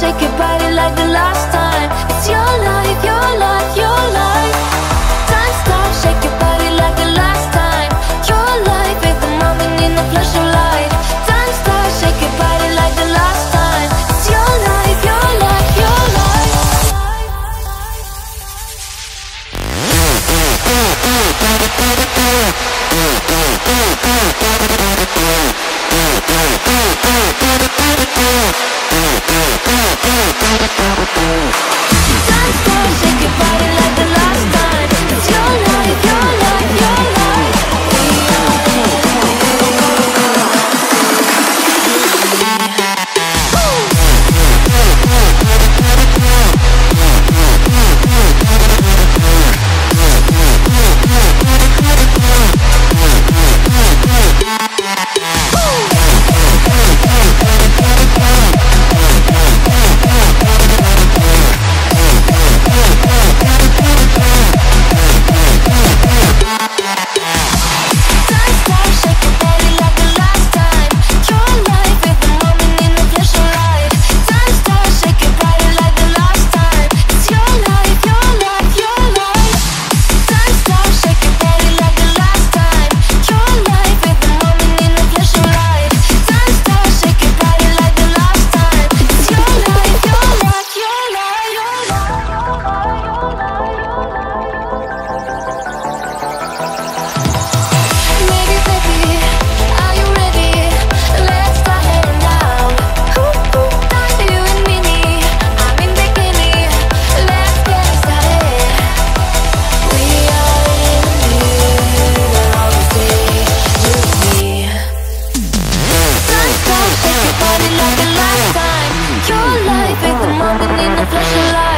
shake it flash of light.